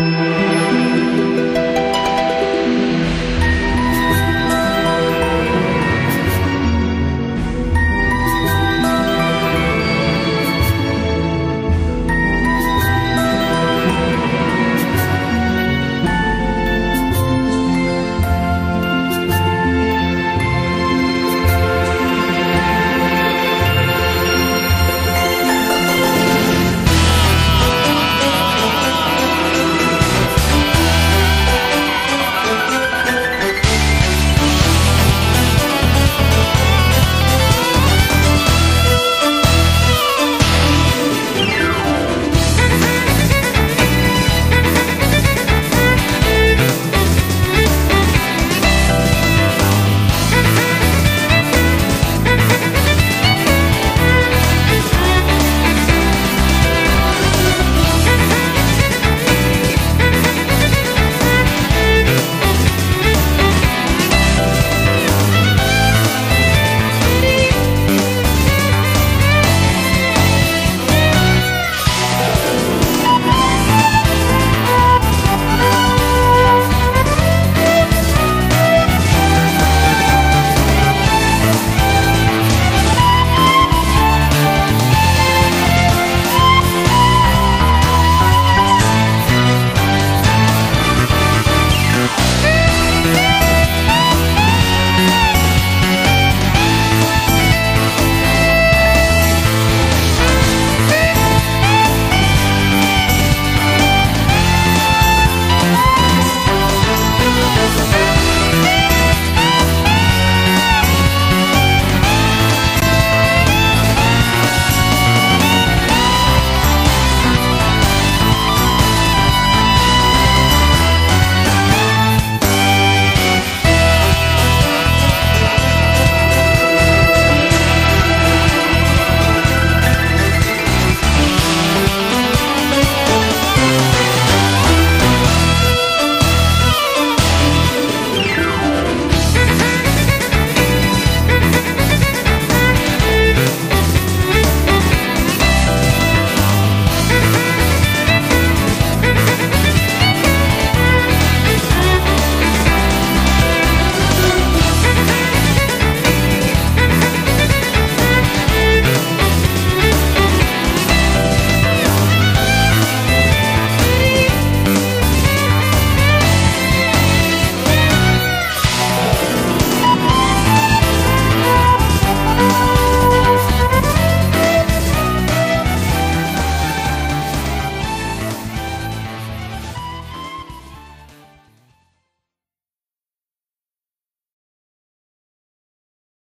Música